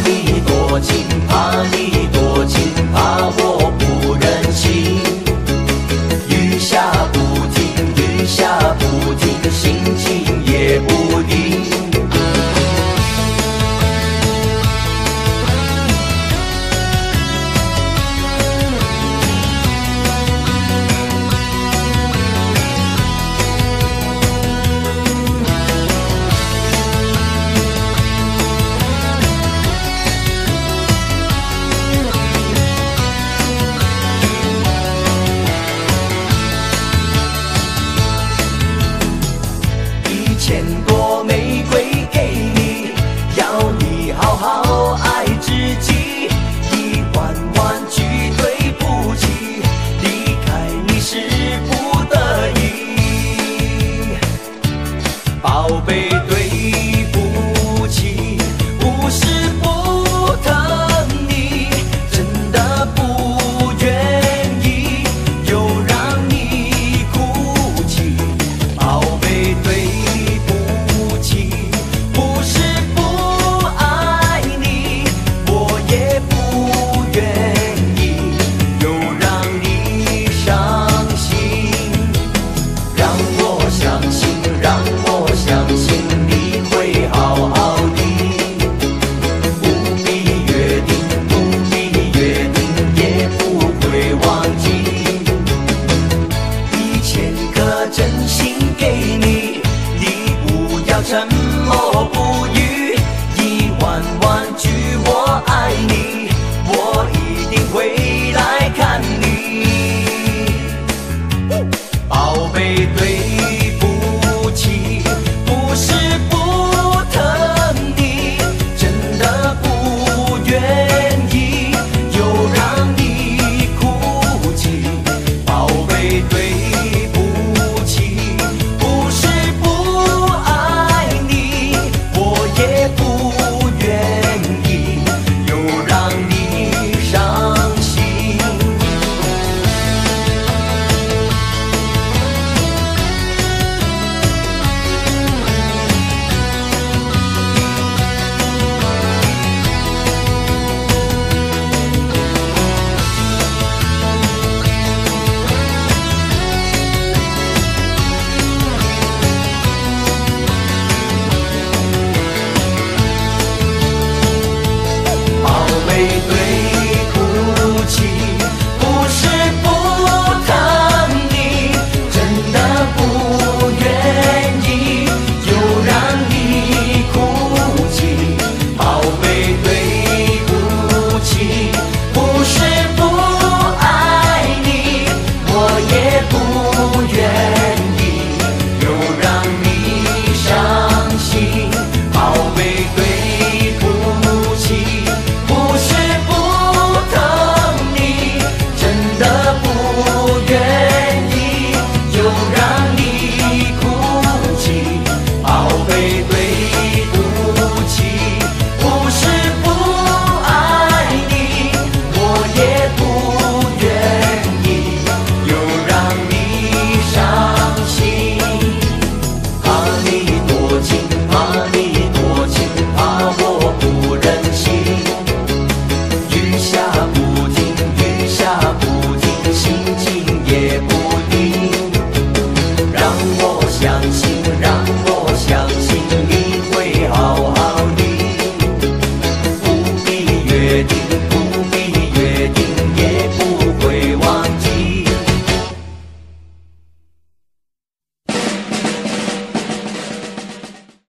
怕你多情，怕你多情，怕。很多美真心给你，你不要沉默